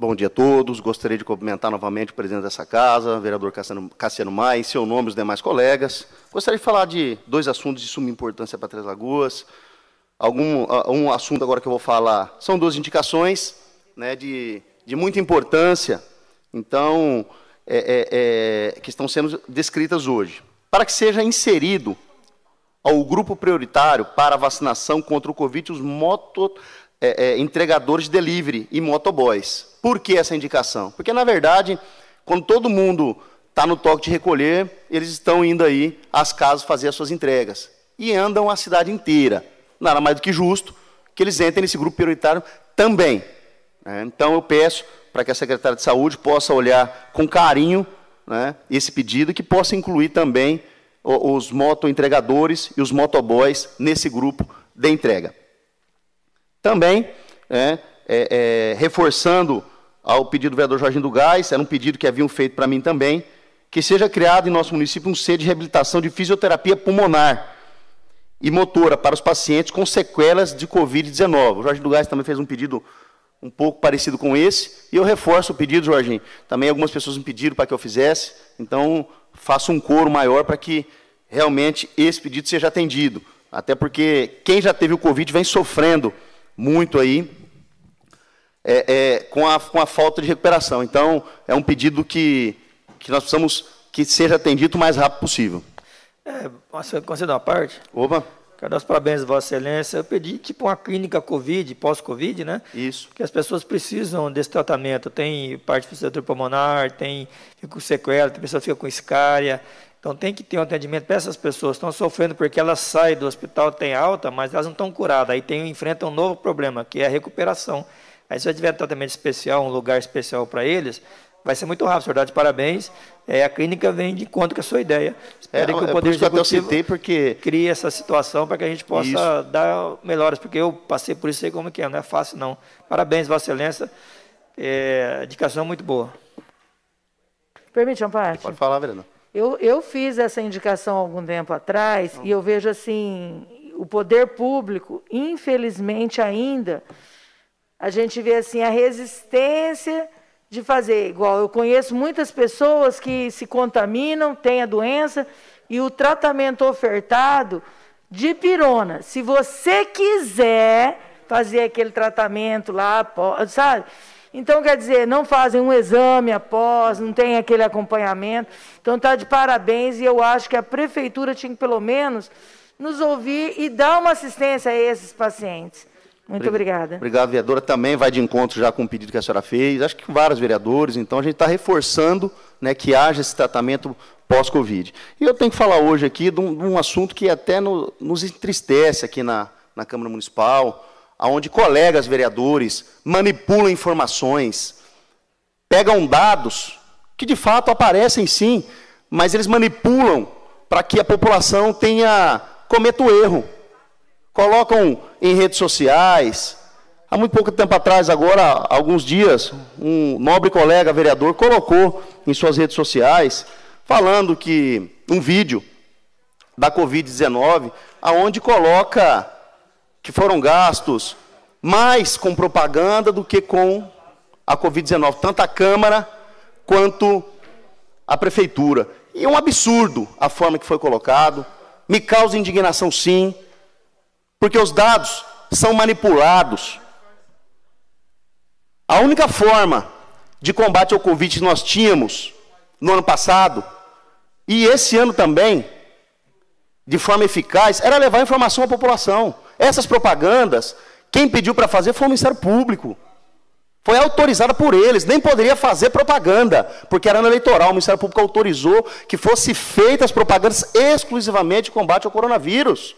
Bom dia a todos. Gostaria de cumprimentar novamente o presidente dessa casa, vereador Cassiano, Cassiano Maia, em seu nome e os demais colegas. Gostaria de falar de dois assuntos de suma importância para Três Lagoas. Algum, um assunto agora que eu vou falar são duas indicações né, de, de muita importância, então, é, é, é, que estão sendo descritas hoje. Para que seja inserido ao grupo prioritário para vacinação contra o Covid os moto, é, é, entregadores de delivery e motoboys. Por que essa indicação? Porque, na verdade, quando todo mundo está no toque de recolher, eles estão indo aí às casas fazer as suas entregas. E andam a cidade inteira. Nada mais do que justo que eles entrem nesse grupo prioritário também. Né? Então, eu peço para que a secretária de Saúde possa olhar com carinho né, esse pedido, que possa incluir também os motoentregadores e os motoboys nesse grupo de entrega. Também, é, é, é, reforçando ao pedido do vereador Jorginho do Gás, era um pedido que haviam feito para mim também, que seja criado em nosso município um centro de reabilitação de fisioterapia pulmonar e motora para os pacientes com sequelas de Covid-19. O Jorginho do Gás também fez um pedido um pouco parecido com esse, e eu reforço o pedido, Jorginho. Também algumas pessoas me pediram para que eu fizesse, então faço um coro maior para que realmente esse pedido seja atendido. Até porque quem já teve o Covid vem sofrendo muito aí é, é, com, a, com a falta de recuperação. Então, é um pedido que, que nós precisamos que seja atendido o mais rápido possível. É, posso conceder uma parte? Opa. Quero dar os parabéns, Vossa Excelência. Eu pedi tipo uma clínica Covid, pós-Covid, né? Isso. Que as pessoas precisam desse tratamento. Tem parte do pulmonar, tem fica com sequela, tem pessoa que fica com escária. Então tem que ter um atendimento para essas pessoas que estão sofrendo porque elas saem do hospital, têm alta, mas elas não estão curadas. Aí tem, enfrentam um novo problema, que é a recuperação. Aí, se eu tiver tratamento especial, um lugar especial para eles, vai ser muito rápido, verdade, parabéns. É, a clínica vem de conta com a sua ideia. Espero é, que o é Poder é eu citei porque... crie essa situação para que a gente possa isso. dar melhores, porque eu passei por isso, sei como que é, não é fácil não. Parabéns, Vossa Excelência, é, indicação muito boa. Permite uma parte? Pode falar, Verena. Eu, eu fiz essa indicação algum tempo atrás e eu vejo assim, o poder público, infelizmente ainda, a gente vê assim a resistência de fazer igual. Eu conheço muitas pessoas que se contaminam, têm a doença e o tratamento ofertado de pirona. Se você quiser fazer aquele tratamento lá, sabe? Então, quer dizer, não fazem um exame após, não tem aquele acompanhamento. Então, está de parabéns e eu acho que a prefeitura tinha que, pelo menos, nos ouvir e dar uma assistência a esses pacientes. Muito obrigada. Obrigado, vereadora. Também vai de encontro já com o pedido que a senhora fez. Acho que vários vereadores. Então, a gente está reforçando né, que haja esse tratamento pós-Covid. E eu tenho que falar hoje aqui de um, de um assunto que até no, nos entristece aqui na, na Câmara Municipal, onde colegas vereadores manipulam informações, pegam dados que de fato aparecem sim, mas eles manipulam para que a população tenha cometa o erro colocam em redes sociais. Há muito pouco tempo atrás, agora, alguns dias, um nobre colega vereador colocou em suas redes sociais, falando que um vídeo da Covid-19, aonde coloca que foram gastos mais com propaganda do que com a Covid-19, tanto a Câmara quanto a Prefeitura. E é um absurdo a forma que foi colocado, me causa indignação sim, porque os dados são manipulados. A única forma de combate ao Covid que nós tínhamos no ano passado, e esse ano também, de forma eficaz, era levar informação à população. Essas propagandas, quem pediu para fazer foi o Ministério Público. Foi autorizada por eles, nem poderia fazer propaganda, porque era no eleitoral. O Ministério Público autorizou que fossem feitas propagandas exclusivamente de combate ao coronavírus.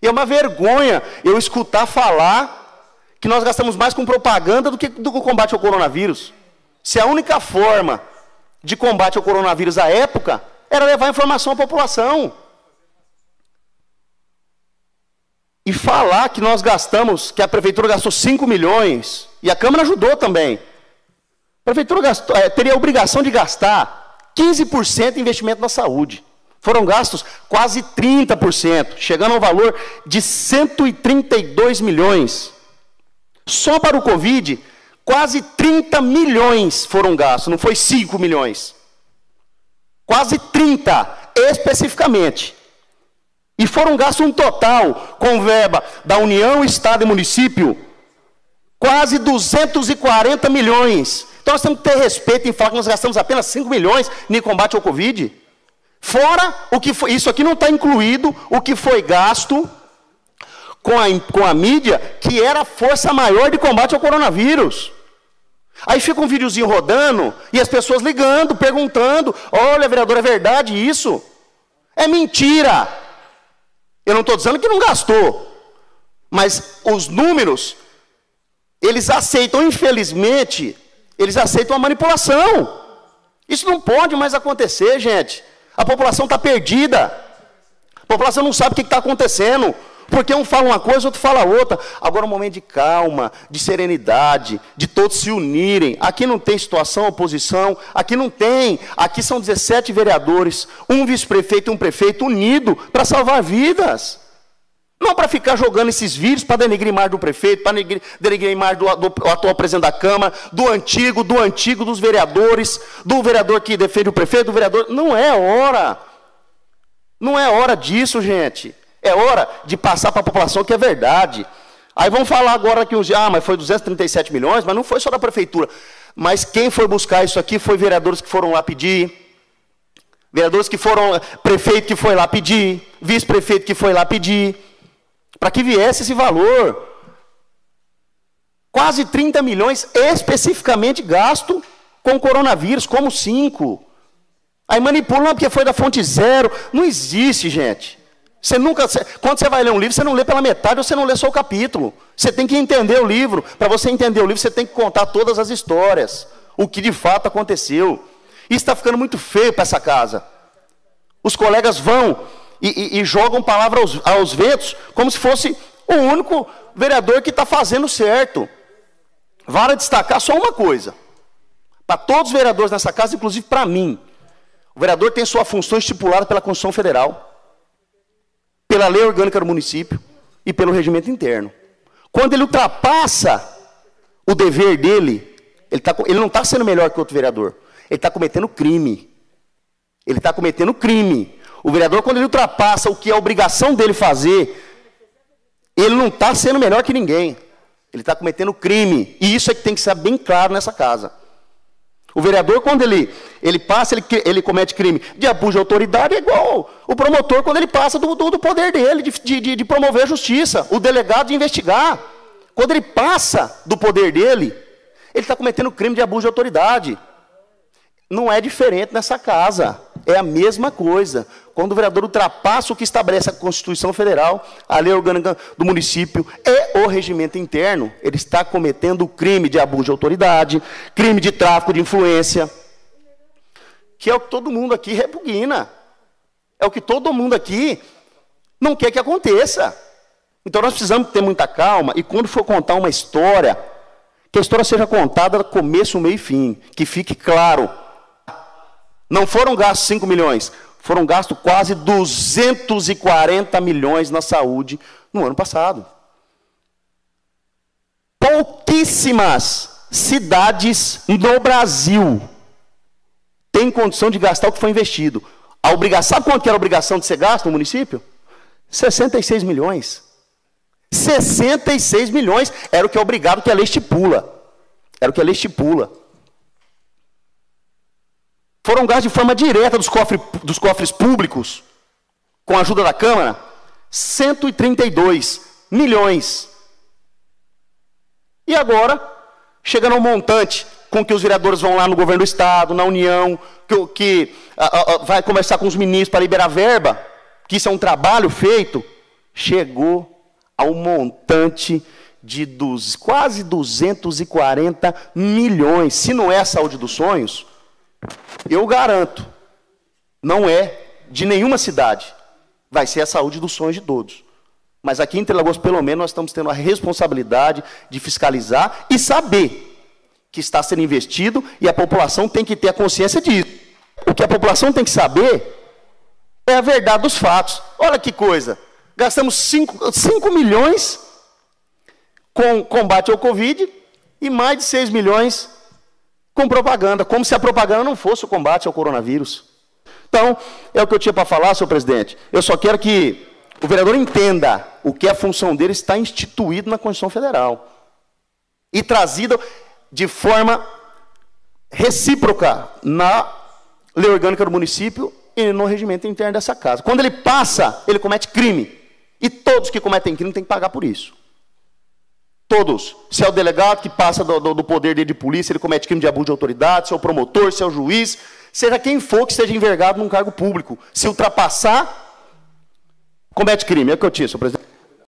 E é uma vergonha eu escutar falar que nós gastamos mais com propaganda do que que combate ao coronavírus. Se a única forma de combate ao coronavírus à época era levar informação à população. E falar que nós gastamos, que a prefeitura gastou 5 milhões, e a Câmara ajudou também. A prefeitura gastou, é, teria a obrigação de gastar 15% de investimento na saúde. Foram gastos quase 30%, chegando ao valor de 132 milhões. Só para o Covid, Quase 30 milhões foram gastos, não foi 5 milhões. Quase 30, especificamente. E foram gastos um total, com verba da União, Estado e município, quase 240 milhões. Então nós temos que ter respeito em falar que nós gastamos apenas 5 milhões em combate ao Covid. Fora o que foi, isso aqui não está incluído o que foi gasto com a, com a mídia, que era a força maior de combate ao coronavírus. Aí fica um videozinho rodando e as pessoas ligando, perguntando: olha, vereador, é verdade isso? É mentira. Eu não estou dizendo que não gastou, mas os números, eles aceitam, infelizmente, eles aceitam a manipulação. Isso não pode mais acontecer, gente. A população está perdida. A população não sabe o que está acontecendo. Porque um fala uma coisa, outro fala outra. Agora um momento de calma, de serenidade, de todos se unirem. Aqui não tem situação, oposição, aqui não tem. Aqui são 17 vereadores, um vice-prefeito e um prefeito unido para salvar vidas. Não para ficar jogando esses vídeos para denegrir mais do prefeito, para denegrir mais do, do, do, atual presidente da Câmara, do antigo, do antigo, dos vereadores, do vereador que defende o prefeito, do vereador. Não é hora. Não é hora disso, gente. É hora de passar para a população que é verdade. Aí vamos falar agora que uns ah, mas foi 237 milhões, mas não foi só da prefeitura. Mas quem foi buscar isso aqui foi vereadores que foram lá pedir, vereadores que foram, prefeito que foi lá pedir, vice-prefeito que foi lá pedir, para que viesse esse valor. Quase 30 milhões especificamente gasto com coronavírus, como 5. Aí manipulam porque foi da fonte zero. Não existe, gente. Você nunca, quando você vai ler um livro, você não lê pela metade ou você não lê só o capítulo. Você tem que entender o livro. Para você entender o livro, você tem que contar todas as histórias, o que de fato aconteceu. Isso está ficando muito feio para essa casa. Os colegas vão e, e, e jogam palavra aos, aos ventos, como se fosse o único vereador que está fazendo certo. Vale destacar só uma coisa. Para todos os vereadores nessa casa, inclusive para mim. O vereador tem sua função estipulada pela Constituição Federal pela lei orgânica do município e pelo regimento interno. Quando ele ultrapassa o dever dele, ele, tá, ele não está sendo melhor que outro vereador. Ele está cometendo crime. Ele está cometendo crime. O vereador, quando ele ultrapassa o que é obrigação dele fazer, ele não está sendo melhor que ninguém. Ele está cometendo crime. E isso é que tem que ser bem claro nessa casa. O vereador, quando ele, ele passa, ele, ele comete crime de abuso de autoridade, é igual o promotor quando ele passa do, do, do poder dele de, de, de promover a justiça, o delegado de investigar. Quando ele passa do poder dele, ele está cometendo crime de abuso de autoridade. Não é diferente nessa casa. É a mesma coisa. Quando o vereador ultrapassa o que estabelece a Constituição Federal, a lei orgânica do município e o regimento interno, ele está cometendo crime de abuso de autoridade, crime de tráfico de influência, que é o que todo mundo aqui repugna. É o que todo mundo aqui não quer que aconteça. Então nós precisamos ter muita calma e quando for contar uma história, que a história seja contada começo, meio e fim, que fique claro não foram gastos 5 milhões, foram gastos quase 240 milhões na saúde no ano passado. Pouquíssimas cidades no Brasil têm condição de gastar o que foi investido. A obrigação, sabe quanto era a obrigação de ser gasto no município? 66 milhões. 66 milhões era o que é obrigado que a lei estipula. Era o que a lei estipula foram gastos de forma direta dos, cofre, dos cofres públicos, com a ajuda da Câmara, 132 milhões. E agora, chegando ao montante com que os vereadores vão lá no governo do Estado, na União, que, que a, a, vai conversar com os ministros para liberar verba, que isso é um trabalho feito, chegou ao montante de dos, quase 240 milhões. Se não é a saúde dos sonhos, eu garanto, não é de nenhuma cidade. Vai ser a saúde dos sonhos de todos. Mas aqui em Interlagos, pelo menos, nós estamos tendo a responsabilidade de fiscalizar e saber que está sendo investido e a população tem que ter a consciência disso. O que a população tem que saber é a verdade dos fatos. Olha que coisa. Gastamos 5 milhões com combate ao Covid E mais de 6 milhões com propaganda, como se a propaganda não fosse o combate ao coronavírus. Então, é o que eu tinha para falar, senhor presidente. Eu só quero que o vereador entenda o que a função dele está instituído na Constituição Federal e trazida de forma recíproca na lei orgânica do município e no regimento interno dessa casa. Quando ele passa, ele comete crime. E todos que cometem crime têm que pagar por isso. Todos. Se é o delegado que passa do, do, do poder dele de polícia, ele comete crime de abuso de autoridade, se é o promotor, se é o juiz, seja quem for que esteja envergado num cargo público. Se ultrapassar, comete crime. É o que eu tinha, senhor presidente.